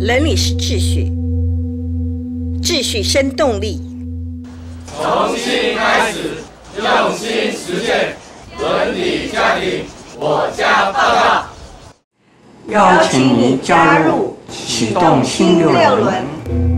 伦理是秩序，秩序生动力。重新开始，用心实践，伦理家庭，我家大大。邀请您加入启动新六轮。